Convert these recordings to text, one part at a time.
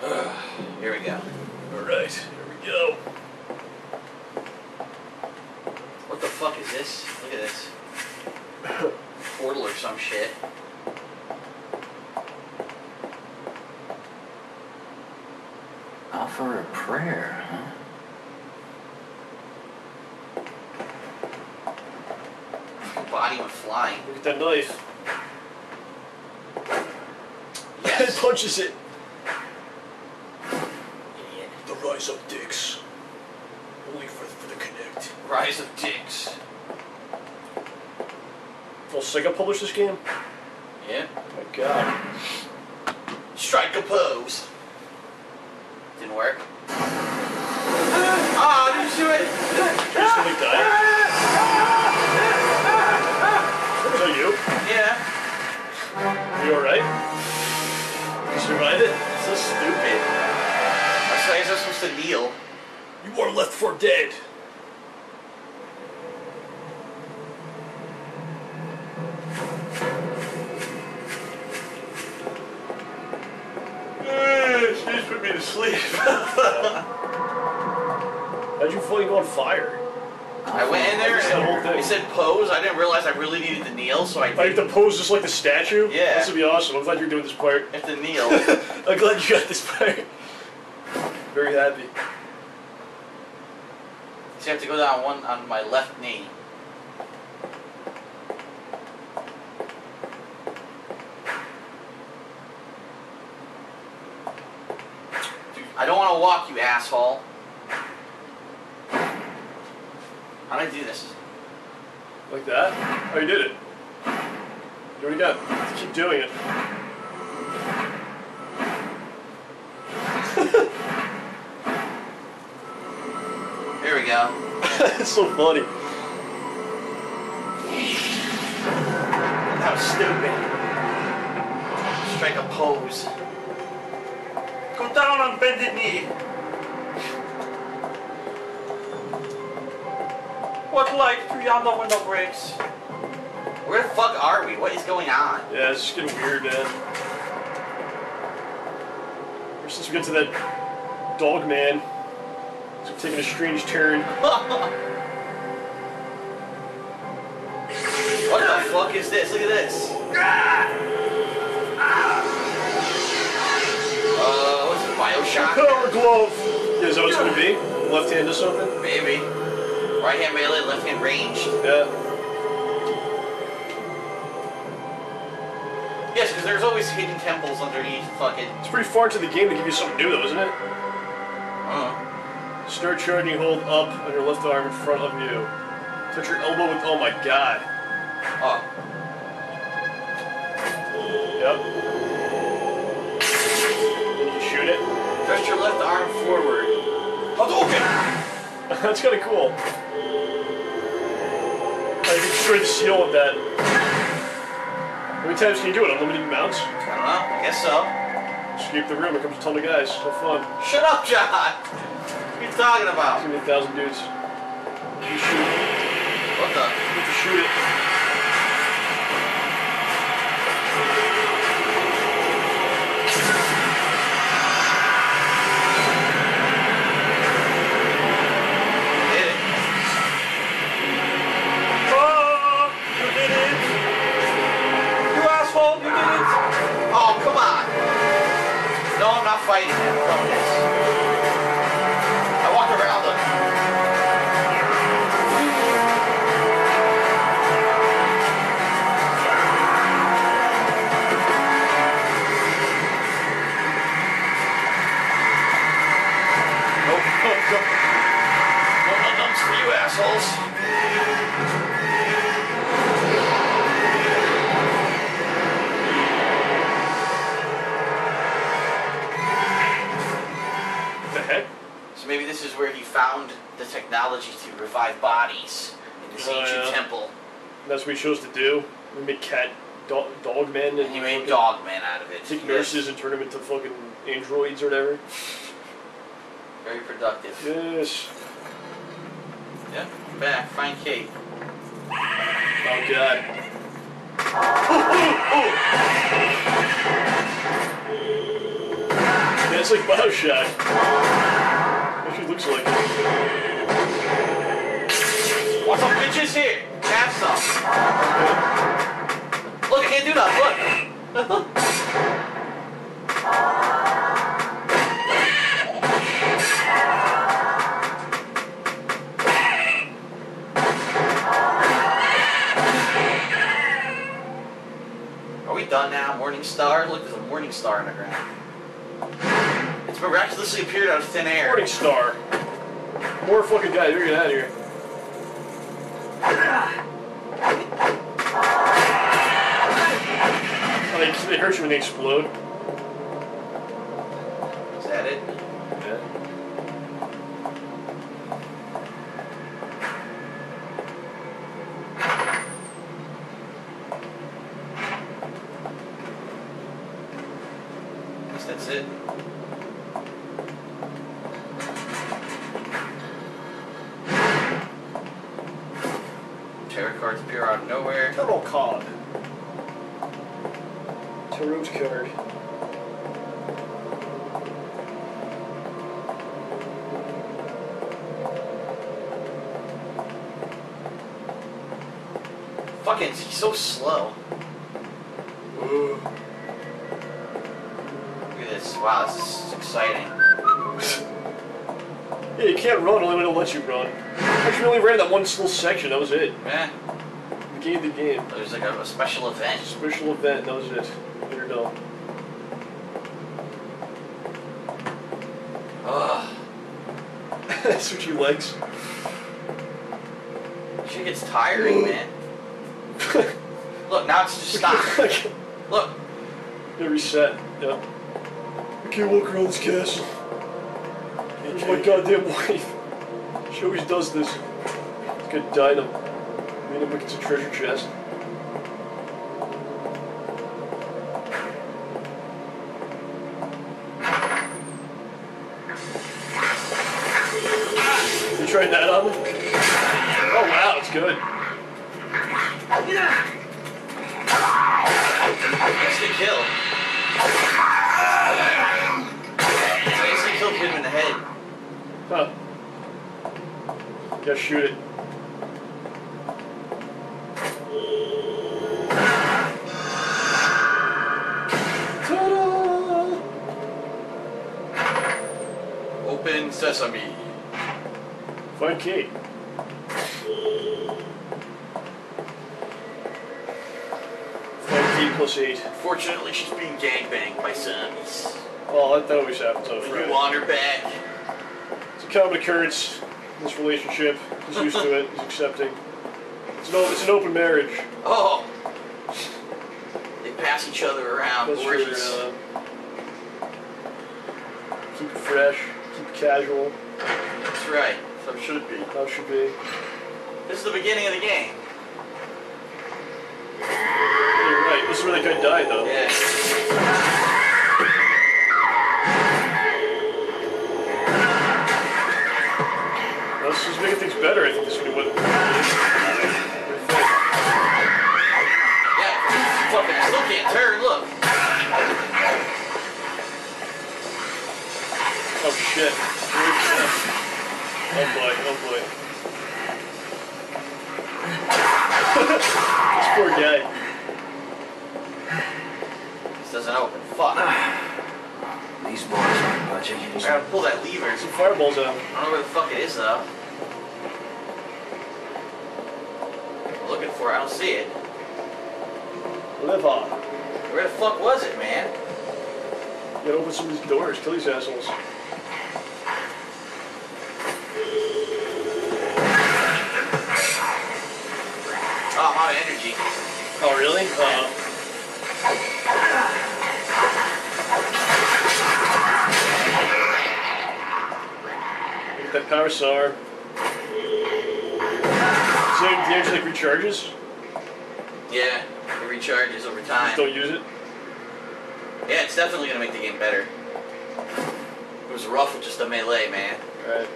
Here we go. Alright, here we go. What the fuck is this? Look at this. Portal or some shit. Offer a prayer, huh? Body went flying. Look at that knife. it Yes. punches it. Idiot. The rise of dicks. Only for, for the Kinect. Rise of dicks. Oh, Sega published this game? Yeah. Oh my god. Strike a pose. Didn't work. Ah, didn't do it. Did somebody die? Was that you? Yeah. You alright? You survived it? So stupid. I was supposed to kneel. You are left for dead. She just put me to sleep. How'd you fucking go on fire? I went in there That's the whole and thing. it said pose. I didn't realize I really needed to kneel, so I I have to pose just like the statue? Yeah. This would be awesome. I'm glad you're doing this part. I have to kneel. I'm glad you got this part. Very happy. So you have to go down one on my left knee. Dude, I don't want to walk, you asshole. How do I do this? Like that? Oh, you did it. You already got it. Keep doing it. Here we go. it's so funny. That was stupid. Strike a pose. Go down on bended knee. What light through yonder window breaks? Where the fuck are we? What is going on? Yeah, it's just getting weird, man. Ever since we get to that dog man, it's taking a strange turn. What the fuck is this? Look at this. Uh, what's it, Bioshock? Power glove! Is that what it's gonna be? Left hand or something? Maybe. Right hand melee, left hand range. Yeah. Yes, because there's always hidden temples underneath fucking. It's pretty far into the game to give you something new, though, isn't it? Uh, Start charging, hold up on your left arm in front of you. Touch your elbow with. Oh my god. oh, Yep. You shoot it. Thrust your left arm forward. Hadouken! That's kind of cool. I you can destroy the shield with that. How many times can you do it? Unlimited amounts? I don't know. I guess so. Escape the room. Here comes a ton of guys. Have fun. Shut up, John! What are you talking about? be a thousand dudes. You shoot. What the? You have to shoot it. Found the technology to revive bodies in this Oh, ancient yeah. temple. That's what he chose to do. We make cat dog, dog men and And he made fucking Dogman out of it. take Yes. nurses and turn them into fucking androids or whatever. Very productive. Yes. Yep. Back. Find Kate. Oh god. Yeah, Yeah, it's like Bioshock. Looks like. Want some bitches here? Have some. Look, I can't do that. Look. Are we done now? Morning star? Look, there's a morning star in the ground. Miraculously appeared out of thin air. Morning Star. More fucking guys, we're getting out of here. Oh, they, they hurt you when they explode. Is that it? Yeah. That's it. Tarot cards appear out of nowhere. Turtle cod. Tarot card. Fucking, he's so slow. Ooh. Look at this. Wow, this is exciting. Yeah, you can't run, only when it'll let you run. I actually, we only ran that one little section, that was it. Eh, We gained the game. there's like a, a special event. Special event, that was it. You're done. Ugh. what your likes. Shit gets tiring, man. Look, now it's just stopped. Look. They reset. Yep. I can't walk around this castle. Where's my goddamn wife? She always does this. Good dynam. Me and him gets a treasure chest. You tried that on me? Oh wow, it's good. Kill. Instant kill hit him in the head. Huh. Gotta shoot it. Ta-da! Open sesame. Find Kate. Find Kate plus eight. Fortunately, she's being gangbanged by zombies. Well, that, that always happens But Friday. you want her back. It's a common occurrence this relationship. He's used to it. He's accepting. It's an, it's an open marriage. Oh. They pass each other around. Plus Gorgeous. you're, uh, keep it fresh. Keep it casual. That's right. So it should be. How it should be. This is the beginning of the game. You're right. This is where that guy died, though. Yeah. Oh boy, oh boy. this poor guy. This doesn't open. Fuck. I These boys aren't budging. gotta pull that lever. Some fireballs out. I don't know where the fuck it is though. I'm looking for it. I don't see it. Live on. Where the fuck was it, man? You gotta open some of these doors. Kill these assholes. Oh, of energy. Oh really? Uh, Get that power star. So the engine like recharges? Yeah, it recharges over time. Don't use it? Yeah, it's definitely gonna make the game better. It was rough with just a melee, man. Alright.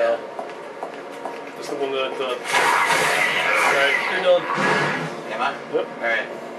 Here. That's the one that, uh. Alright, you're done. Am I? Yep. Alright.